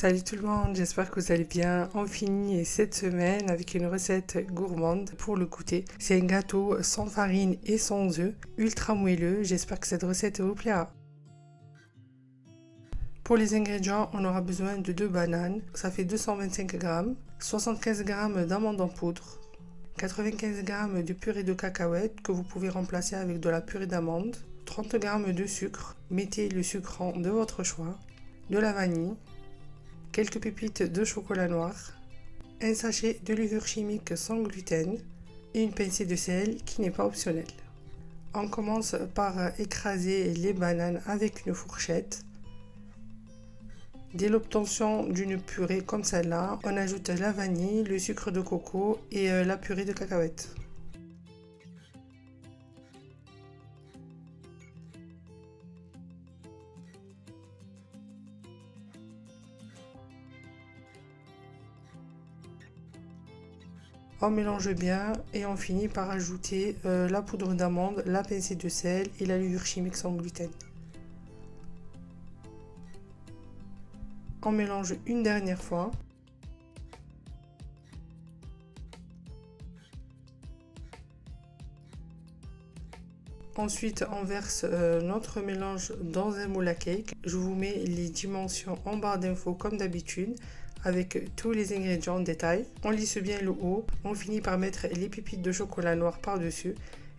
Salut tout le monde, j'espère que vous allez bien. On finit cette semaine avec une recette gourmande pour le goûter. C'est un gâteau sans farine et sans œufs, ultra moelleux. J'espère que cette recette vous plaira. Pour les ingrédients, on aura besoin de deux bananes, ça fait 225 g, 75 g d'amandes en poudre, 95 g de purée de cacahuètes que vous pouvez remplacer avec de la purée d'amande, 30 g de sucre, mettez le sucrant de votre choix, de la vanille, quelques pépites de chocolat noir, un sachet de levure chimique sans gluten et une pincée de sel qui n'est pas optionnelle. On commence par écraser les bananes avec une fourchette. Dès l'obtention d'une purée comme celle-là, on ajoute la vanille, le sucre de coco et euh, la purée de cacahuètes. On mélange bien et on finit par ajouter euh, la poudre d'amande, la pincée de sel et la levure chimique sans gluten. On mélange une dernière fois. Ensuite, on verse euh, notre mélange dans un moule à cake. Je vous mets les dimensions en barre d'infos comme d'habitude avec tous les ingrédients en détail. On lisse bien le haut. On finit par mettre les pépites de chocolat noir par-dessus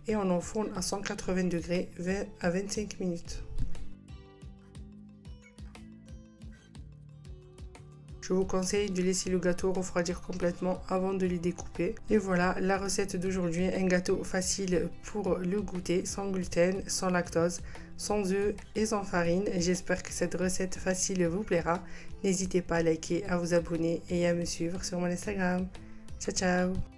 et on enfourne à 180 degrés 20 à 25 minutes. Je vous conseille de laisser le gâteau refroidir complètement avant de le découper. Et voilà la recette d'aujourd'hui, un gâteau facile pour le goûter, sans gluten, sans lactose, sans œufs et sans farine. J'espère que cette recette facile vous plaira. N'hésitez pas à liker, à vous abonner et à me suivre sur mon Instagram. Ciao ciao